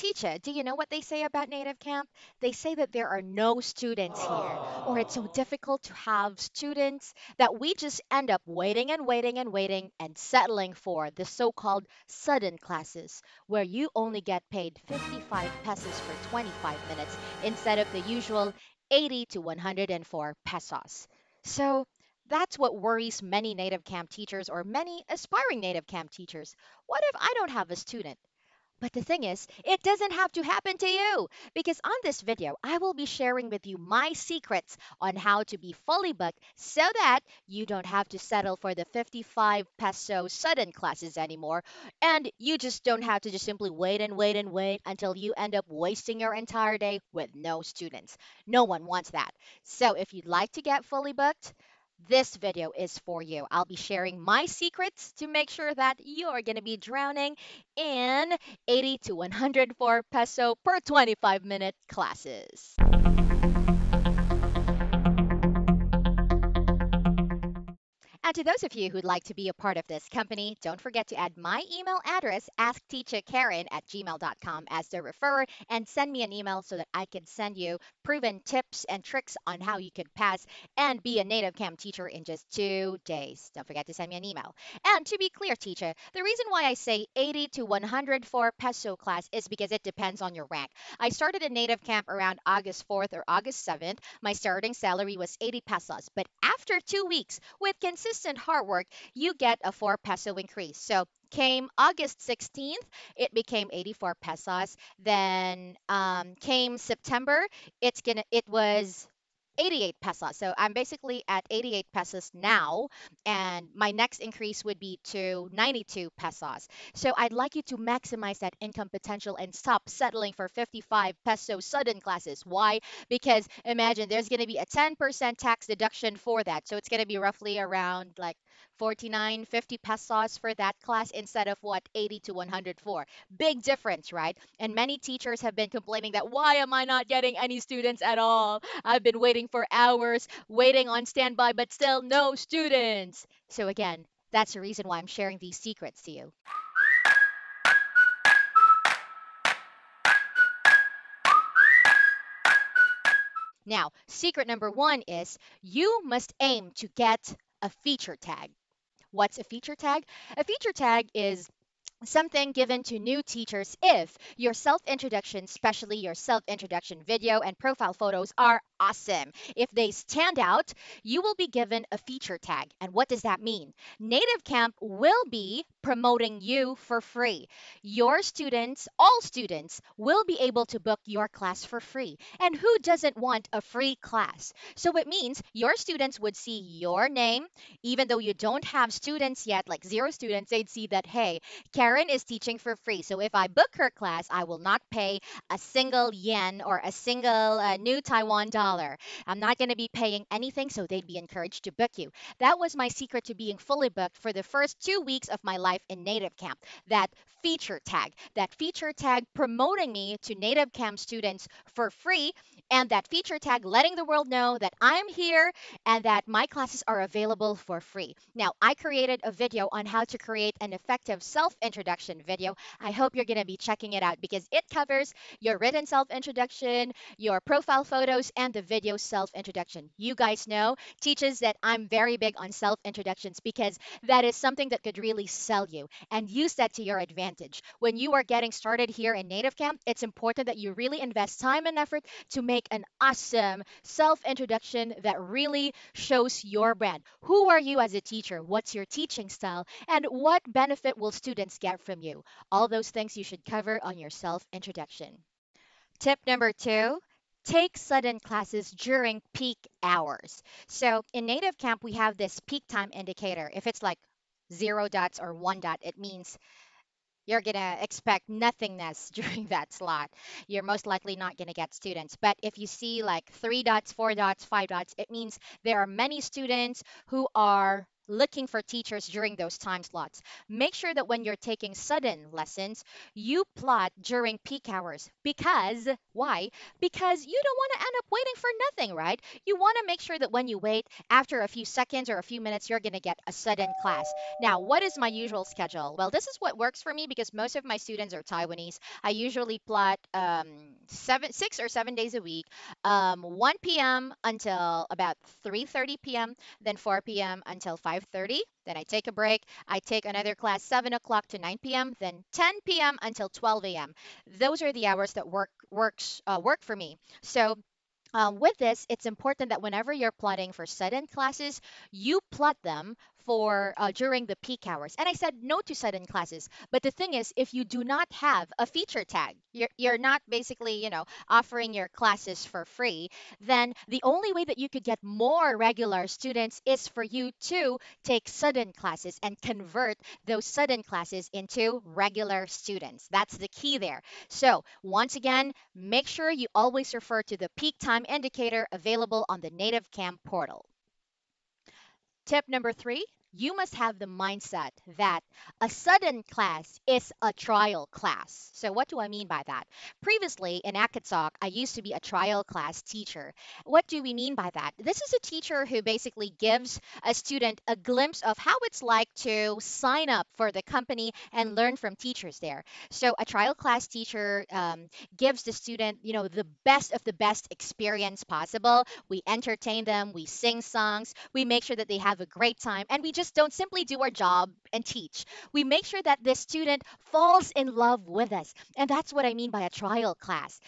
Teacher, do you know what they say about Native Camp? They say that there are no students here, or it's so Oh. difficult to have students that we just end up waiting and waiting and waiting and settling for the so called sudden classes, where you only get paid 55 pesos for 25 minutes instead of the usual 80 to 104 pesos. So that's what worries many Native Camp teachers or many aspiring Native Camp teachers. What if I don't have a student? But the thing is, it doesn't have to happen to you because on this video, I will be sharing with you my secrets on how to be fully booked so that you don't have to settle for the 55 peso sudden classes anymore. And you just don't have to just simply wait and wait and wait until you end up wasting your entire day with no students. No one wants that. So if you'd like to get fully booked, this video is for you. I'll be sharing my secrets to make sure that you're going to be drowning in 80 to 104 peso per 25 minute classes. And to those of you who'd like to be a part of this company, don't forget to add my email address, askteachakaren at gmail.com, as the referrer, and send me an email so that I can send you proven tips and tricks on how you can pass and be a native camp teacher in just two days. Don't forget to send me an email. And to be clear, teacher, the reason why I say 80 to 104 peso class is because it depends on your rank. I started a native camp around August 4th or August 7th. My starting salary was 80 pesos, but after two weeks, with consistent hard work, you get a 4 peso increase. So came August 16th, it became 84 pesos. Then um, came September, it's gonna it was 88 pesos. So I'm basically at 88 pesos now, and my next increase would be to 92 pesos. So I'd like you to maximize that income potential and stop settling for 55 peso sudden classes. Why? Because imagine there's going to be a 10% tax deduction for that. So it's going to be roughly around like 49, 50 pesos for that class instead of what 80 to 104. Big difference, right? And many teachers have been complaining that why am I not getting any students at all? I've been waiting for hours, waiting on standby, but still no students. So again, that's the reason why I'm sharing these secrets to you. Now, secret number one is you must aim to get a feature tag. What's a feature tag? A feature tag is something given to new teachers if your self introduction, especially your self introduction video and profile photos, are awesome. If they stand out, you will be given a feature tag. And what does that mean? Native Camp will be promoting you for free. Your students, all students, will be able to book your class for free. And who doesn't want a free class? So it means your students would see your name, even though you don't have students yet, like zero students, they'd see that, hey, Karen is teaching for free. So if I book her class, I will not pay a single yen or a single uh, new Taiwan dollar. I'm not going to be paying anything, so they'd be encouraged to book you. That was my secret to being fully booked for the first two weeks of my life in Native Camp. That feature tag, that feature tag promoting me to Native Camp students for free, and that feature tag letting the world know that I'm here and that my classes are available for free. Now, I created a video on how to create an effective self introduction video. I hope you're going to be checking it out because it covers your written self introduction, your profile photos, and the video self introduction. You guys know, teaches that I'm very big on self introductions because that is something that could really sell you and use that to your advantage. When you are getting started here in Native Camp, it's important that you really invest time and effort to make an awesome self introduction that really shows your brand. Who are you as a teacher? What's your teaching style? And what benefit will students get from you? All those things you should cover on your self introduction. Tip number two. Take sudden classes during peak hours. So in Native Camp, we have this peak time indicator. If it's like zero dots or one dot, it means you're going to expect nothingness during that slot. You're most likely not going to get students. But if you see like three dots, four dots, five dots, it means there are many students who are looking for teachers during those time slots. Make sure that when you're taking sudden lessons, you plot during peak hours. Because, why? Because you don't want to end up waiting for nothing, right? You want to make sure that when you wait, after a few seconds or a few minutes, you're going to get a sudden class. Now, what is my usual schedule? Well, this is what works for me because most of my students are Taiwanese. I usually plot um, seven, six or seven days a week, um, 1 p.m. until about 3:30 p.m then 4 p.m. until 5:30. Then I take a break. I take another class 7 o'clock to 9 p.m. Then 10 p.m. until 12 a.m. Those are the hours that work works uh, work for me. So um, with this, it's important that whenever you're plotting for sudden classes, you plot them for uh, during the peak hours. And I said no to sudden classes. But the thing is, if you do not have a feature tag, you're, you're not basically, you know, offering your classes for free, then the only way that you could get more regular students is for you to take sudden classes and convert those sudden classes into regular students. That's the key there. So, once again, make sure you always refer to the peak time indicator available on the Native Camp portal. Tip number three you must have the mindset that a sudden class is a trial class. So, what do I mean by that? Previously in Acadsoc, I used to be a trial class teacher. What do we mean by that? This is a teacher who basically gives a student a glimpse of how it's like to sign up for the company and learn from teachers there. So, a trial class teacher um, gives the student, you know, the best of the best experience possible. We entertain them, we sing songs, we make sure that they have a great time, and we just don't simply do our job and teach. We make sure that the student falls in love with us. And that's what I mean by a trial class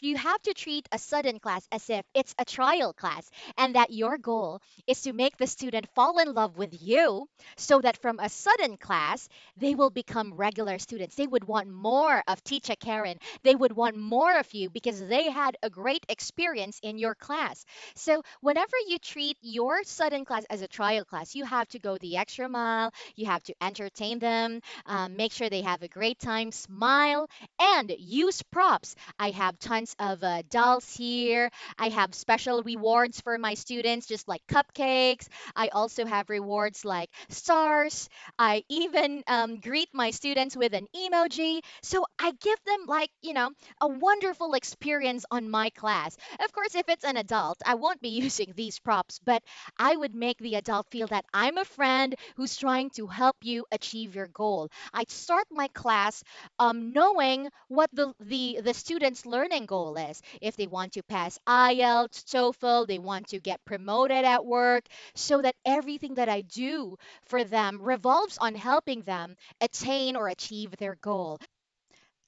you have to treat a sudden class as if it's a trial class and that your goal is to make the student fall in love with you so that from a sudden class they will become regular students. They would want more of teacher karen. They would want more of you because they had a great experience in your class. So whenever you treat your sudden class as a trial class you have to go the extra mile. You have to entertain them um, make sure they have a great time smile and use props. I have tons of uh, dolls here. I have special rewards for my students, just like cupcakes. I also have rewards like stars. I even um, greet my students with an emoji. So I give them, like, you know, a wonderful experience on my class. Of course, if it's an adult, I won't be using these props, but I would make the adult feel that I'm a friend who's trying to help you achieve your goal. I'd start my class um, knowing what the, the the student's learning goal is. If they want to pass IELTS, TOEFL, they want to get promoted at work, so that everything that I do for them revolves on helping them attain or achieve their goal.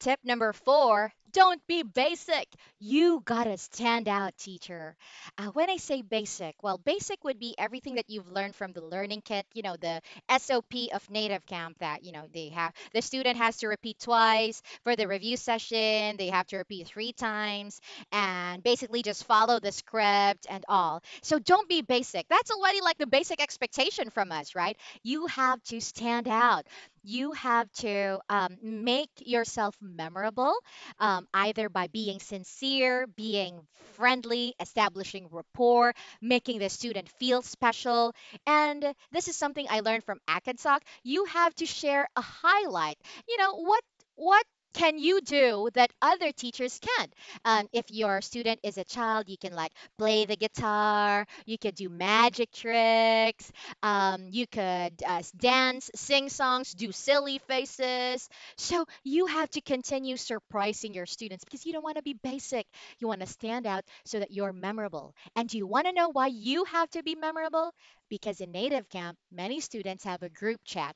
Tip number four don't be basic. You gotta stand out, teacher. Uh, when I say basic, well, basic would be everything that you've learned from the learning kit, you know, the SOP of Native Camp that, you know, they have, the student has to repeat twice for the review session, they have to repeat three times, and basically just follow the script and all. So don't be basic. That's already like the basic expectation from us, right? You have to stand out you have to um, make yourself memorable, um, Um, either by being sincere, being friendly, establishing rapport, making the student feel special. And this is something I learned from Acadsoc. You have to share a highlight. You know, what what can you do that other teachers can't? Um, if your student is a child, you can like play the guitar, you could do magic tricks, um, you could uh, dance, sing songs, do silly faces. So you have to continue surprising your students because you don't want to be basic. You want to stand out so that you're memorable. And do you want to know why you have to be memorable? Because in Native Camp, many students have a group chat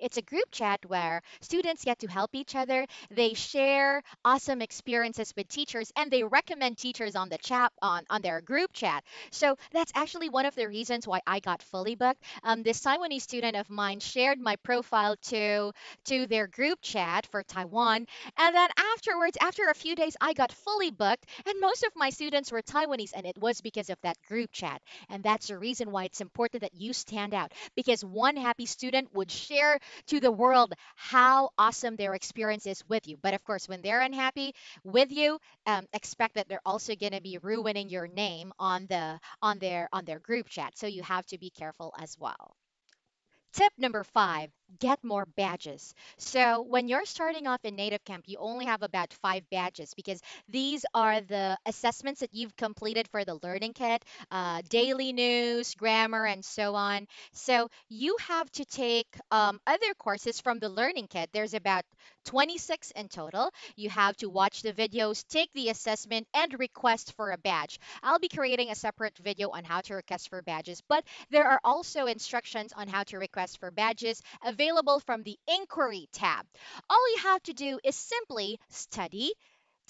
it's a group chat where students get to help each other. They share awesome experiences with teachers and they recommend teachers on the chat on, on their group chat. So that's actually one of the reasons why I got fully booked. Um, this Taiwanese student of mine shared my profile to to their group chat for Taiwan. And then afterwards, after a few days, I got fully booked. And most of my students were Taiwanese, and it was because of that group chat. And that's the reason why it's important that you stand out because one happy student would share to the world how awesome their experience is with you. But of course, when they're unhappy with you, um, expect that they're also going to be ruining your name on the on their on their group chat. So you have to be careful as well. Tip number five, get more badges. So when you're starting off in Native Camp, you only have about five badges because these are the assessments that you've completed for the Learning Kit, uh, daily news, grammar, and so on. So you have to take um, other courses from the Learning Kit. There's about 26 in total. You have to watch the videos, take the assessment, and request for a badge. I'll be creating a separate video on how to request for badges, but there are also instructions on how to request for badges available from the Inquiry tab. All you have to do is simply study,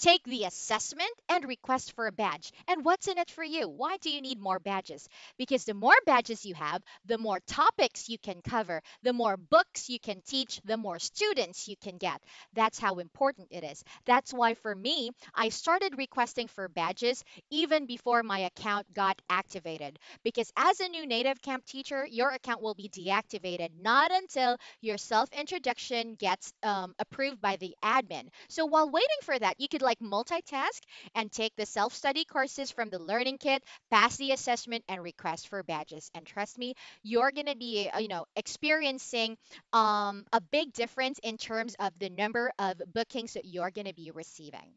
Take the assessment and request for a badge. And what's in it for you? Why do you need more badges? Because the more badges you have, the more topics you can cover, the more books you can teach, the more students you can get. That's how important it is. That's why for me, I started requesting for badges even before my account got activated. Because as a new native camp teacher, your account will be deactivated not until your self introduction gets um, approved by the admin. So while waiting for that, you could like multitask and take the self-study courses from the learning kit, pass the assessment and request for badges. And trust me, you're going to be, uh, you know, experiencing um, a big difference in terms of the number of bookings that you're going to be receiving.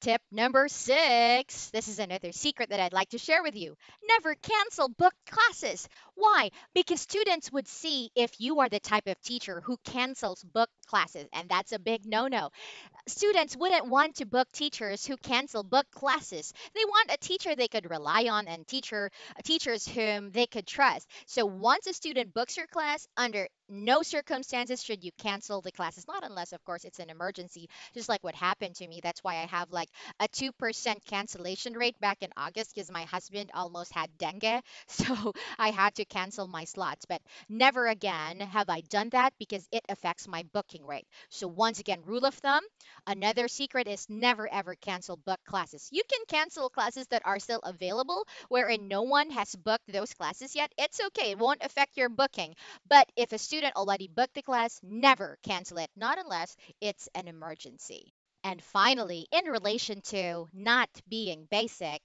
Tip number six. This is another secret that I'd like to share with you. Never cancel booked classes. Why? Because students would see if you are the type of teacher who cancels booked classes, and that's a big no no students wouldn't want to book teachers who cancel book classes. They want a teacher they could rely on and teacher teachers whom they could trust. So once a student books your class, under no circumstances should you cancel the classes, not unless, of course, it's an emergency, just like what happened to me. That's why I have like a 2% cancellation rate back in August because my husband almost had dengue. So I had to cancel my slots. But never again have I done that because it affects my booking rate. So once again, rule of thumb, Another secret is never ever cancel book classes. You can cancel classes that are still available wherein no one has booked those classes yet. It's okay, it won't affect your booking. But if a student already booked the class, never cancel it, not unless it's an emergency. And finally, in relation to not being basic,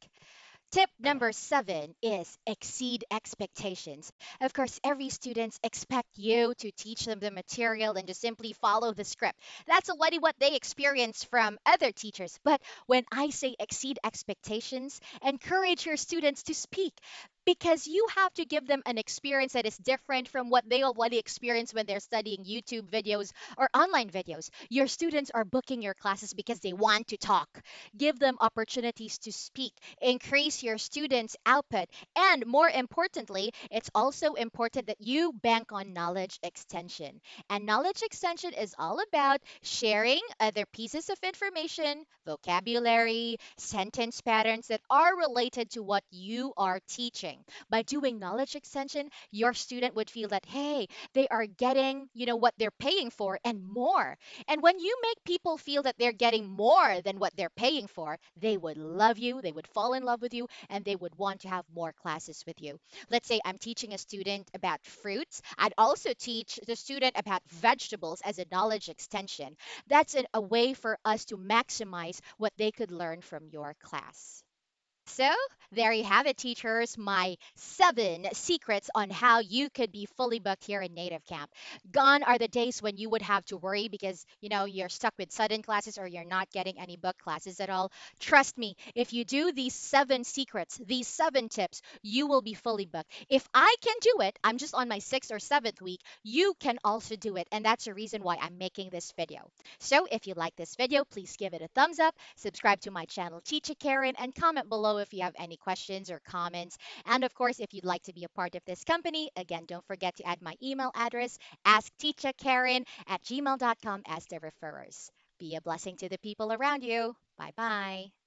Tip number seven is exceed expectations. Of course, every student expect you to teach them the material and to simply follow the script. That's already what they experience from other teachers. But when I say exceed expectations, encourage your students to speak because you have to give them an experience that is different from what they already experience when they're studying YouTube videos or online videos. Your students are booking your classes because they want to talk. Give them opportunities to speak, increase your students' output, and more importantly, it's also important that you bank on knowledge extension. And knowledge extension is all about sharing other pieces of information, vocabulary, sentence patterns that are related to what you are teaching. By doing knowledge extension, your student would feel that, hey, they are getting, you know, what they're paying for and more. And when you make people feel that they're getting more than what they're paying for, they would love you, they would fall in love with you, and they would want to have more classes with you. Let's say I'm teaching a student about fruits. I'd also teach the student about vegetables as a knowledge extension. That's a, a way for us to maximize what they could learn from your class. So, there you have it, teachers. My seven secrets on how you could be fully booked here in Native Camp. Gone are the days when you would have to worry because, you know, you're stuck with sudden classes or you're not getting any book classes at all. Trust me, if you do these seven secrets, these seven tips, you will be fully booked. If I can do it, I'm just on my sixth or seventh week, you can also do it. And that's the reason why I'm making this video. So, if you like this video, please give it a thumbs up, subscribe to my channel, Teacha Karen, and comment below below if you have any questions or comments. And of course, if you'd like to be a part of this company, again, don't forget to add my email address, askteachakaren at gmail.com as the referrers. Be a blessing to the people around you. Bye bye.